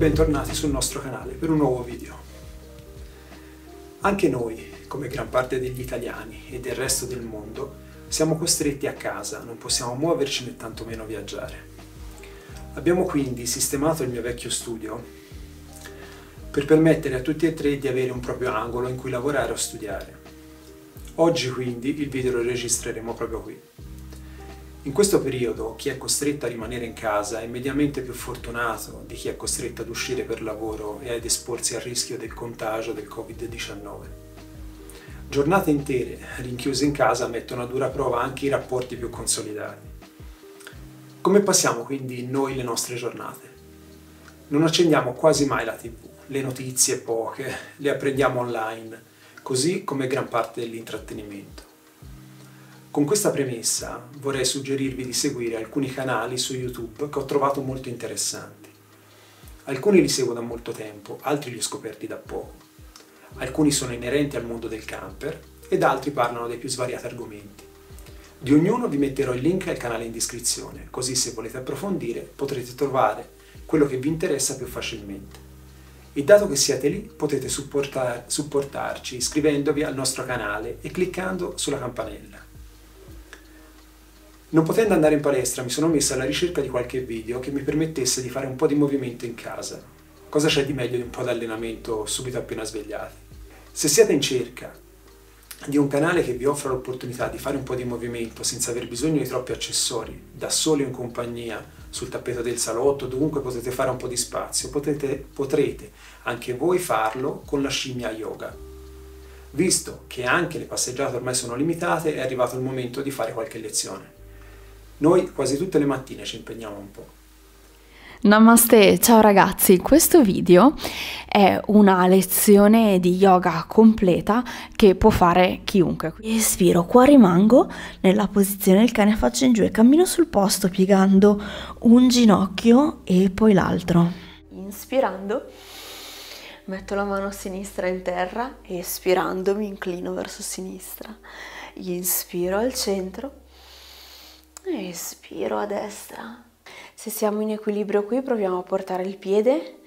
bentornati sul nostro canale per un nuovo video. Anche noi, come gran parte degli italiani e del resto del mondo, siamo costretti a casa, non possiamo muoverci né tantomeno viaggiare. Abbiamo quindi sistemato il mio vecchio studio per permettere a tutti e tre di avere un proprio angolo in cui lavorare o studiare. Oggi quindi il video lo registreremo proprio qui. In questo periodo chi è costretto a rimanere in casa è mediamente più fortunato di chi è costretto ad uscire per lavoro e ad esporsi al rischio del contagio del Covid-19. Giornate intere rinchiuse in casa mettono a dura prova anche i rapporti più consolidati. Come passiamo quindi noi le nostre giornate? Non accendiamo quasi mai la tv, le notizie poche, le apprendiamo online, così come gran parte dell'intrattenimento. Con questa premessa vorrei suggerirvi di seguire alcuni canali su YouTube che ho trovato molto interessanti. Alcuni li seguo da molto tempo, altri li ho scoperti da poco. Alcuni sono inerenti al mondo del camper ed altri parlano dei più svariati argomenti. Di ognuno vi metterò il link al canale in descrizione, così se volete approfondire potrete trovare quello che vi interessa più facilmente. E dato che siete lì, potete supportar, supportarci iscrivendovi al nostro canale e cliccando sulla campanella. Non potendo andare in palestra, mi sono messa alla ricerca di qualche video che mi permettesse di fare un po' di movimento in casa. Cosa c'è di meglio di un po' di allenamento subito appena svegliati? Se siete in cerca di un canale che vi offra l'opportunità di fare un po' di movimento senza aver bisogno di troppi accessori, da soli o in compagnia, sul tappeto del salotto, dovunque potete fare un po' di spazio, potete, potrete anche voi farlo con la scimmia yoga. Visto che anche le passeggiate ormai sono limitate, è arrivato il momento di fare qualche lezione. Noi quasi tutte le mattine ci impegniamo un po'. Namaste, ciao ragazzi, questo video è una lezione di yoga completa che può fare chiunque. Espiro, qua rimango nella posizione del cane a faccia in giù e cammino sul posto piegando un ginocchio e poi l'altro. Inspirando, metto la mano sinistra in terra, espirando mi inclino verso sinistra. Inspiro al centro Espiro a destra. Se siamo in equilibrio qui proviamo a portare il piede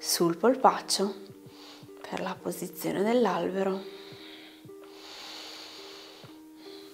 sul polpaccio per la posizione dell'albero.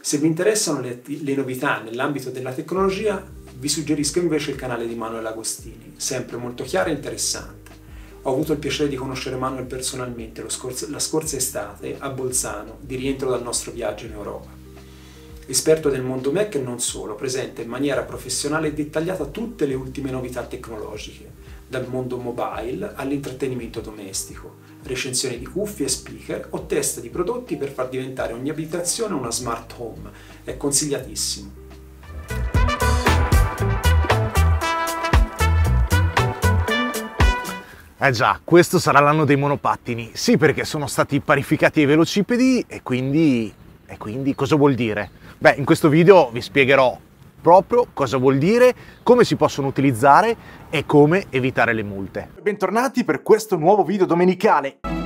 Se vi interessano le, le novità nell'ambito della tecnologia, vi suggerisco invece il canale di Manuel Agostini, sempre molto chiaro e interessante. Ho avuto il piacere di conoscere Manuel personalmente scorso, la scorsa estate a Bolzano, di rientro dal nostro viaggio in Europa esperto del mondo Mac e non solo, presenta in maniera professionale e dettagliata tutte le ultime novità tecnologiche, dal mondo mobile all'intrattenimento domestico, recensioni di cuffie e speaker o test di prodotti per far diventare ogni abitazione una smart home. È consigliatissimo. Eh già, questo sarà l'anno dei monopattini. Sì, perché sono stati parificati ai velocipedi e quindi... E quindi cosa vuol dire? Beh, in questo video vi spiegherò proprio cosa vuol dire, come si possono utilizzare e come evitare le multe. Bentornati per questo nuovo video domenicale.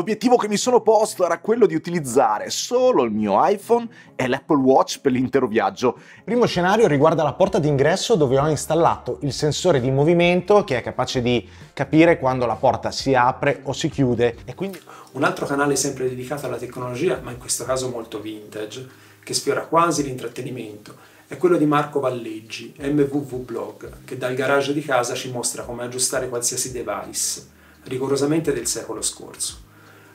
L'obiettivo che mi sono posto era quello di utilizzare solo il mio iPhone e l'Apple Watch per l'intero viaggio. Il primo scenario riguarda la porta d'ingresso dove ho installato il sensore di movimento che è capace di capire quando la porta si apre o si chiude e quindi... Un altro canale sempre dedicato alla tecnologia, ma in questo caso molto vintage, che sfiora quasi l'intrattenimento, è quello di Marco Valleggi, MVV Blog, che dal garage di casa ci mostra come aggiustare qualsiasi device, rigorosamente del secolo scorso.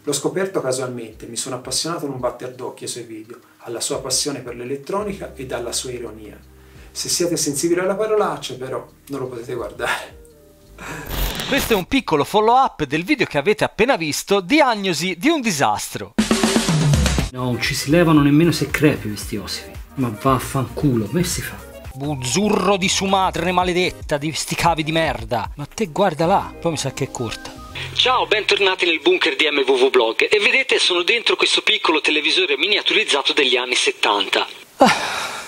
L'ho scoperto casualmente, mi sono appassionato in un batter d'occhio ai suoi video, alla sua passione per l'elettronica ed alla sua ironia. Se siete sensibili alla parolaccia, però, non lo potete guardare. Questo è un piccolo follow up del video che avete appena visto, diagnosi di un disastro. No, non ci si levano nemmeno se crepi questi ossifi. Ma vaffanculo, come si fa? Buzzurro di sumadre maledetta, di sti cavi di merda. Ma te guarda là, poi mi sa che è corta. Ciao, bentornati nel bunker di MVV Blog e vedete sono dentro questo piccolo televisore miniaturizzato degli anni 70. Ah,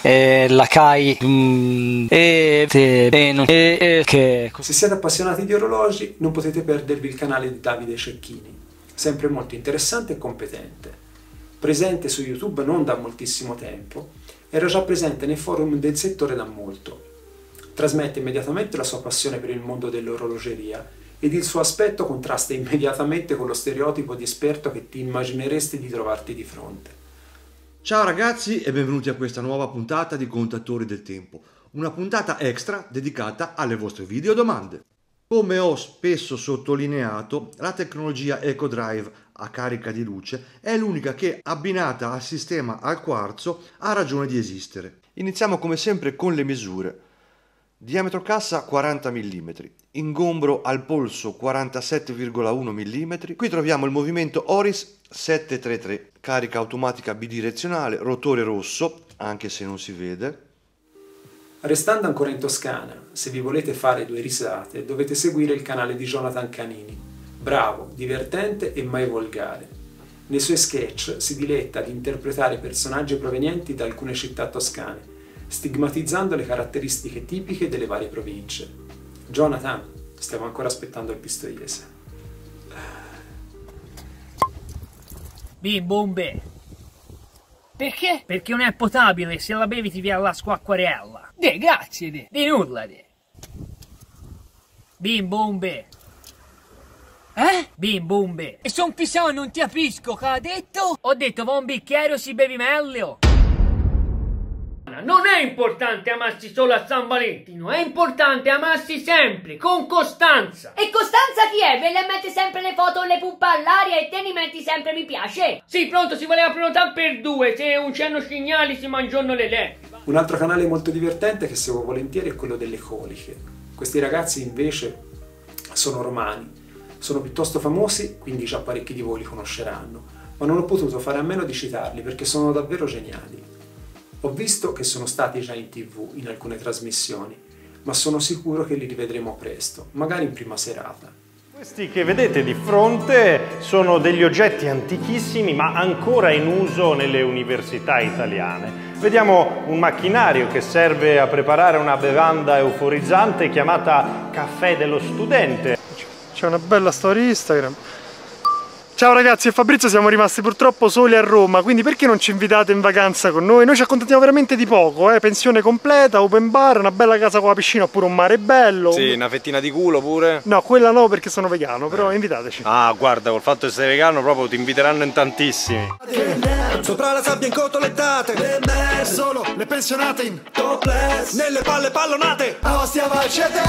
e la CAI mm, e, e, e, non, e, e che... Se siete appassionati di orologi non potete perdervi il canale di Davide Cecchini, sempre molto interessante e competente. Presente su YouTube non da moltissimo tempo, era già presente nei forum del settore da molto. Trasmette immediatamente la sua passione per il mondo dell'orologeria ed il suo aspetto contrasta immediatamente con lo stereotipo di esperto che ti immagineresti di trovarti di fronte. Ciao ragazzi e benvenuti a questa nuova puntata di Contatori del Tempo, una puntata extra dedicata alle vostre videodomande. Come ho spesso sottolineato, la tecnologia EcoDrive a carica di luce è l'unica che, abbinata al sistema al quarzo, ha ragione di esistere. Iniziamo come sempre con le misure. Diametro cassa 40 mm, ingombro al polso 47,1 mm. Qui troviamo il movimento Oris 733, carica automatica bidirezionale, rotore rosso, anche se non si vede. Restando ancora in Toscana, se vi volete fare due risate, dovete seguire il canale di Jonathan Canini. Bravo, divertente e mai volgare. Nei suoi sketch si diletta ad interpretare personaggi provenienti da alcune città toscane stigmatizzando le caratteristiche tipiche delle varie province. Jonathan, stiamo ancora aspettando il pistoiese. Bim bombe. Perché? Perché non è potabile, se la bevi ti viene la squacquarella. De, grazie, de. Di nulla, de. Bim bombe. Eh? Bim bombe. E son pisano non ti capisco, che ha detto? Ho detto va un bicchiere o si bevi meglio. Non è importante amarsi solo a San Valentino, è importante amarsi sempre, con costanza. E Costanza chi è? Ve le mette sempre le foto le puppa all'aria e te ne metti sempre mi piace? Sì, pronto, si voleva prenotare per due, se un cenno scignali si mangiano le le. Un altro canale molto divertente che seguo volentieri è quello delle coliche. Questi ragazzi invece sono romani, sono piuttosto famosi, quindi già parecchi di voi li conosceranno, ma non ho potuto fare a meno di citarli perché sono davvero geniali. Ho visto che sono stati già in tv in alcune trasmissioni, ma sono sicuro che li rivedremo presto, magari in prima serata. Questi che vedete di fronte sono degli oggetti antichissimi ma ancora in uso nelle università italiane. Vediamo un macchinario che serve a preparare una bevanda euforizzante chiamata caffè dello studente. C'è una bella storia Instagram. Ciao ragazzi, e Fabrizio siamo rimasti purtroppo soli a Roma, quindi perché non ci invitate in vacanza con noi? Noi ci accontentiamo veramente di poco, eh? pensione completa, open bar, una bella casa con la piscina oppure un mare bello. Sì, una fettina di culo pure. No, quella no perché sono vegano, però invitateci. Ah, guarda, col fatto di essere vegano proprio ti inviteranno in tantissimi. Sopra la sabbia incotolettate Le mer Sono le pensionate in topless Nelle palle pallonate A Ostia Valcete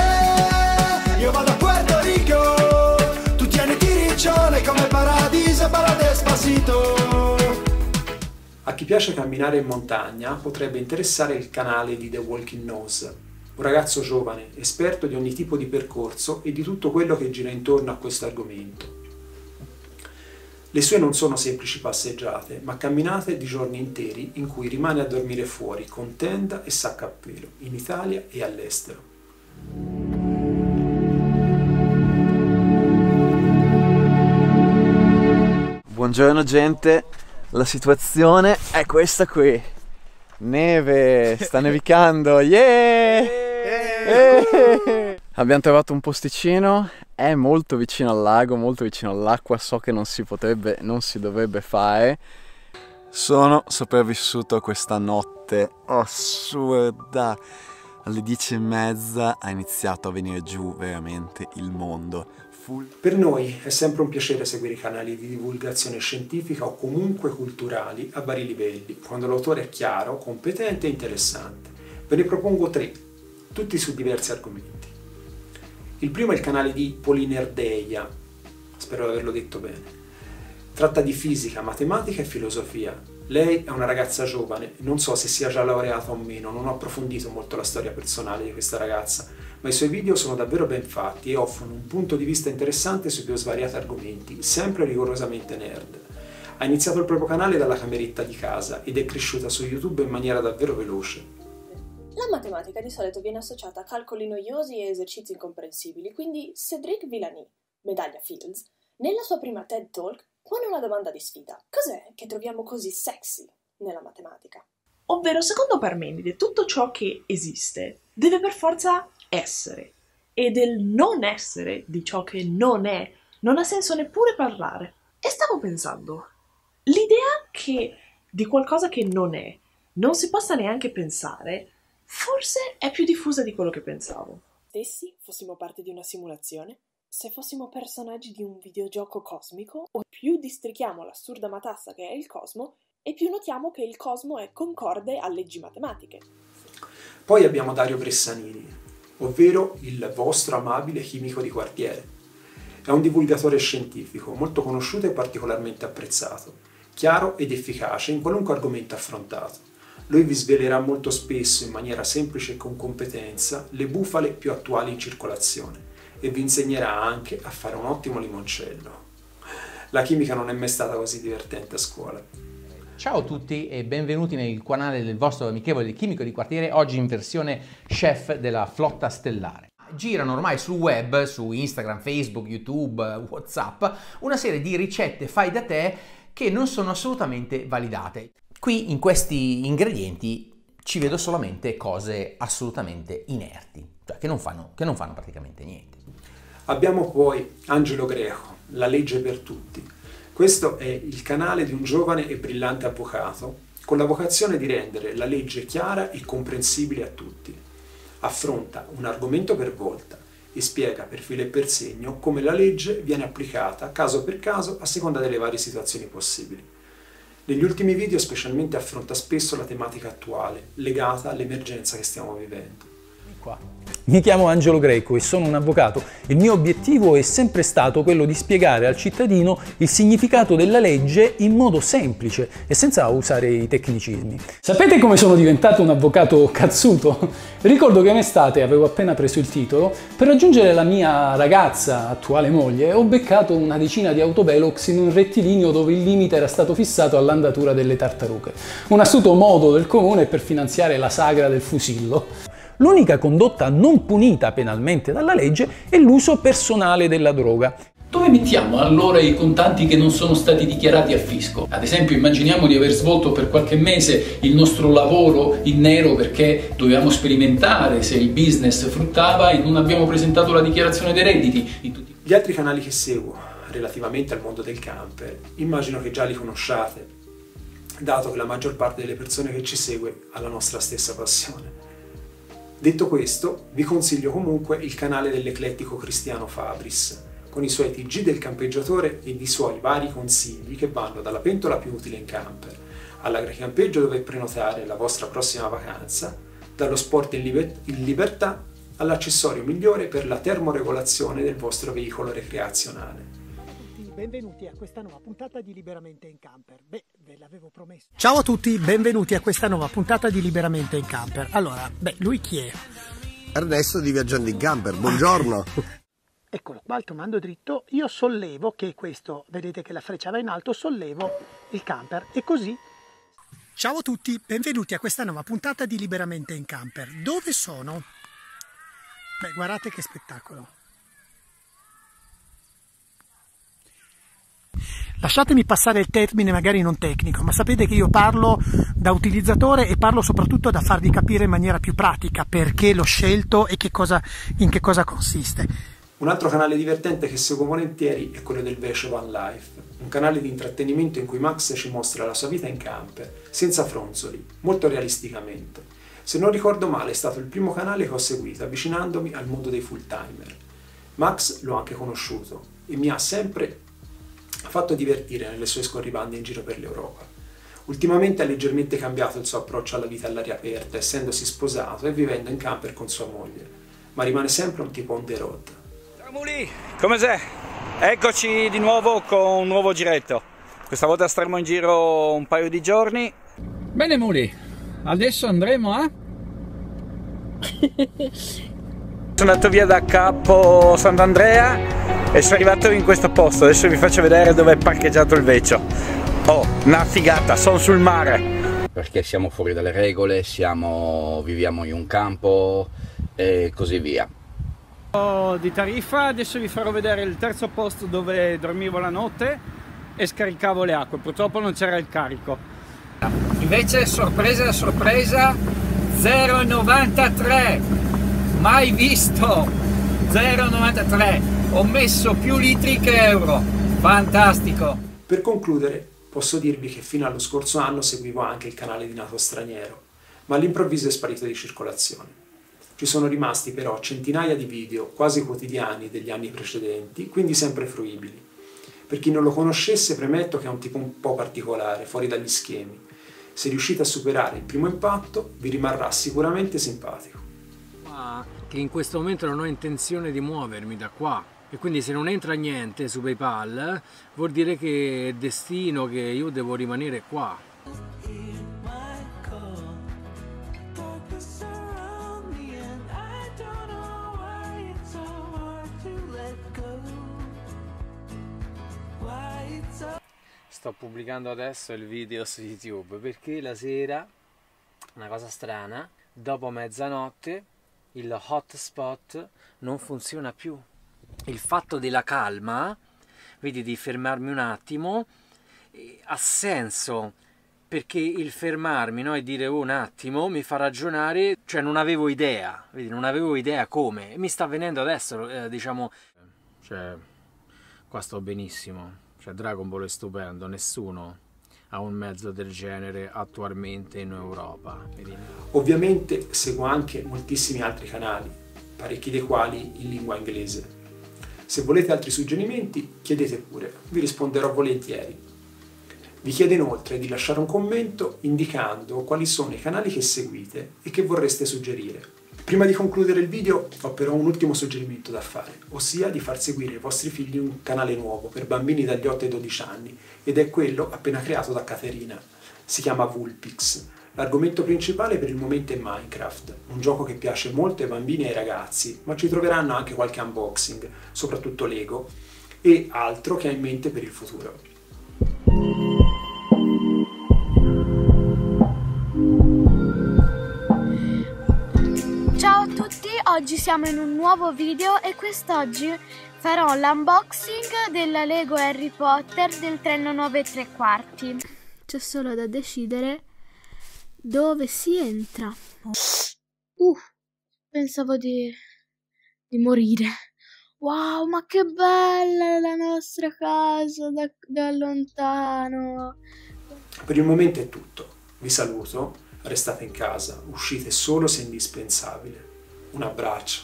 Io vado a Puerto Rico riccione come paradiso Para despacito A chi piace camminare in montagna potrebbe interessare il canale di The Walking Nose, un ragazzo giovane, esperto di ogni tipo di percorso e di tutto quello che gira intorno a questo argomento. Le sue non sono semplici passeggiate, ma camminate di giorni interi in cui rimane a dormire fuori con tenda e sacca a pelo, in Italia e all'estero. Buongiorno gente, la situazione è questa qui. Neve, sta nevicando, yeah! Yeah! Abbiamo trovato un posticino, è molto vicino al lago, molto vicino all'acqua, so che non si potrebbe, non si dovrebbe fare. Sono sopravvissuto a questa notte assurda. Alle dieci e mezza ha iniziato a venire giù veramente il mondo. Per noi è sempre un piacere seguire i canali di divulgazione scientifica o comunque culturali a vari livelli, quando l'autore è chiaro, competente e interessante. Ve ne propongo tre, tutti su diversi argomenti. Il primo è il canale di Polinerdeia, spero di averlo detto bene. Tratta di fisica, matematica e filosofia. Lei è una ragazza giovane, non so se sia già laureata o meno, non ho approfondito molto la storia personale di questa ragazza, ma i suoi video sono davvero ben fatti e offrono un punto di vista interessante sui più svariati argomenti, sempre rigorosamente nerd. Ha iniziato il proprio canale dalla cameretta di casa ed è cresciuta su YouTube in maniera davvero veloce. La matematica di solito viene associata a calcoli noiosi e esercizi incomprensibili, quindi Cédric Villani, medaglia Fields, nella sua prima TED Talk pone una domanda di sfida. Cos'è che troviamo così sexy nella matematica? Ovvero, secondo Parmenide, tutto ciò che esiste deve per forza essere. E del non essere di ciò che non è non ha senso neppure parlare. E stavo pensando, l'idea che di qualcosa che non è non si possa neanche pensare, forse è più diffusa di quello che pensavo. Stessi fossimo parte di una simulazione? Se fossimo personaggi di un videogioco cosmico, o più districhiamo l'assurda matassa che è il cosmo, e più notiamo che il cosmo è concorde a leggi matematiche. Poi abbiamo Dario Bressanini, ovvero il vostro amabile chimico di quartiere. È un divulgatore scientifico, molto conosciuto e particolarmente apprezzato, chiaro ed efficace in qualunque argomento affrontato. Lui vi svelerà molto spesso, in maniera semplice e con competenza, le bufale più attuali in circolazione e vi insegnerà anche a fare un ottimo limoncello. La chimica non è mai stata così divertente a scuola. Ciao a tutti e benvenuti nel canale del vostro amichevole chimico di quartiere, oggi in versione chef della flotta stellare. Girano ormai sul web, su Instagram, Facebook, YouTube, Whatsapp, una serie di ricette fai da te che non sono assolutamente validate. Qui in questi ingredienti ci vedo solamente cose assolutamente inerti, cioè che non fanno, che non fanno praticamente niente. Abbiamo poi Angelo Greco, La legge per tutti. Questo è il canale di un giovane e brillante avvocato con la vocazione di rendere la legge chiara e comprensibile a tutti. Affronta un argomento per volta e spiega per filo e per segno come la legge viene applicata caso per caso a seconda delle varie situazioni possibili. Negli ultimi video specialmente affronta spesso la tematica attuale, legata all'emergenza che stiamo vivendo. Qua. Mi chiamo Angelo Greco e sono un avvocato. Il mio obiettivo è sempre stato quello di spiegare al cittadino il significato della legge in modo semplice e senza usare i tecnicismi. Sapete come sono diventato un avvocato cazzuto? Ricordo che un'estate avevo appena preso il titolo, per raggiungere la mia ragazza, attuale moglie, ho beccato una decina di autovelox in un rettilineo dove il limite era stato fissato all'andatura delle tartaruche. Un astuto modo del comune per finanziare la sagra del fusillo. L'unica condotta non punita penalmente dalla legge è l'uso personale della droga. Dove mettiamo allora i contanti che non sono stati dichiarati al fisco? Ad esempio immaginiamo di aver svolto per qualche mese il nostro lavoro in nero perché dovevamo sperimentare se il business fruttava e non abbiamo presentato la dichiarazione dei redditi. Gli altri canali che seguo relativamente al mondo del camper immagino che già li conosciate, dato che la maggior parte delle persone che ci segue ha la nostra stessa passione. Detto questo, vi consiglio comunque il canale dell'eclettico Cristiano Fabris, con i suoi TG del campeggiatore ed i suoi vari consigli che vanno dalla pentola più utile in camper, all'agricampeggio dove prenotare la vostra prossima vacanza, dallo sport in, liber- in libertà all'accessorio migliore per la termoregolazione del vostro veicolo recreazionale benvenuti a questa nuova puntata di Liberamente in Camper. Beh, ve l'avevo promesso. Ciao a tutti, benvenuti a questa nuova puntata di Liberamente in Camper. Allora, beh, lui chi è? Ernesto di Viaggiando in Camper, buongiorno. Eccolo qua, il comando dritto. Io sollevo, che questo, vedete che la freccia va in alto, sollevo il camper e così Ciao a tutti, benvenuti a questa nuova puntata di Liberamente in Camper. Dove sono? Beh, guardate che spettacolo. Lasciatemi passare il termine magari non tecnico, ma sapete che io parlo da utilizzatore e parlo soprattutto da farvi capire in maniera più pratica perché l'ho scelto e che cosa, in che cosa consiste. Un altro canale divertente che seguo volentieri è quello del Vesce Van Life, un canale di intrattenimento in cui Max ci mostra la sua vita in camper, senza fronzoli, molto realisticamente. Se non ricordo male è stato il primo canale che ho seguito avvicinandomi al mondo dei full timer. Max l'ho anche conosciuto e mi ha sempre fatto divertire nelle sue scorribande in giro per l'Europa. Ultimamente ha leggermente cambiato il suo approccio alla vita all'aria aperta, essendosi sposato e vivendo in camper con sua moglie, ma rimane sempre un tipo on the road. Ciao Muli, come sei? Eccoci di nuovo con un nuovo giretto. Questa volta staremo in giro un paio di giorni. Bene Muli, adesso andremo a... Sono andato via da Capo Sant'Andrea e sono arrivato in questo posto adesso vi faccio vedere dove è parcheggiato il vecchio. Oh una figata sono sul mare. Perché siamo fuori dalle regole siamo, viviamo in un campo e così via. Di tariffa adesso vi farò vedere il terzo posto dove dormivo la notte e scaricavo le acque. Purtroppo non c'era il carico. Invece sorpresa sorpresa 0,93 mai visto 0,93 ho messo più litri che euro, fantastico! Per concludere, posso dirvi che fino allo scorso anno seguivo anche il canale di Nato Straniero, ma all'improvviso è sparito di circolazione. Ci sono rimasti però centinaia di video quasi quotidiani degli anni precedenti, quindi sempre fruibili. Per chi non lo conoscesse premetto che è un tipo un po' particolare, fuori dagli schemi. Se riuscite a superare il primo impatto vi rimarrà sicuramente simpatico. Ma che in questo momento non ho intenzione di muovermi da qua e quindi se non entra niente su PayPal vuol dire che è destino che io devo rimanere qua. Sto pubblicando adesso il video su YouTube perché la sera, una cosa strana, dopo mezzanotte il hotspot non funziona più. Il fatto della calma, vedi di fermarmi un attimo, eh, ha senso perché il fermarmi no, e dire oh, un attimo mi fa ragionare, cioè non avevo idea, vedi, non avevo idea come, mi sta avvenendo adesso, eh, diciamo, cioè qua sto benissimo, cioè Dragon Ball è stupendo, nessuno ha un mezzo del genere attualmente in Europa. Ovviamente seguo anche moltissimi altri canali, parecchi dei quali in lingua inglese. Se volete altri suggerimenti, chiedete pure, vi risponderò volentieri. Vi chiedo inoltre di lasciare un commento indicando quali sono i canali che seguite e che vorreste suggerire. Prima di concludere il video ho però un ultimo suggerimento da fare, ossia di far seguire ai vostri figli un canale nuovo per bambini dagli 8 ai 12 anni ed è quello appena creato da Caterina. Si chiama Vulpix. L'argomento principale per il momento è Minecraft, un gioco che piace molto ai bambini e ai ragazzi, ma ci troveranno anche qualche unboxing, soprattutto Lego, e altro che ha in mente per il futuro. Oggi siamo in un nuovo video e quest'oggi farò l'unboxing della Lego Harry Potter del treno 9 3 quarti. C'è solo da decidere dove si entra. Uh, pensavo di, di morire. Wow, ma che bella la nostra casa da, da lontano. Per il momento è tutto. Vi saluto, restate in casa, uscite solo se indispensabile. Un abbraccio.